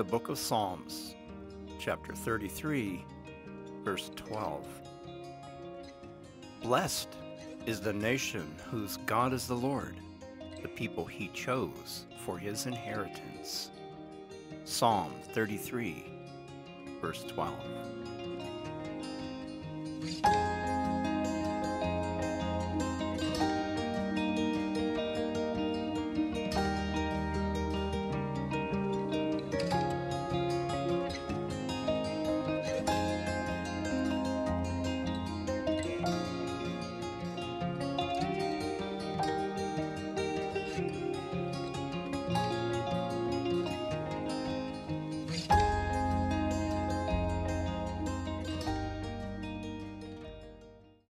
the book of Psalms, chapter 33, verse 12. Blessed is the nation whose God is the Lord, the people he chose for his inheritance. Psalm 33, verse 12.